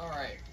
Alright.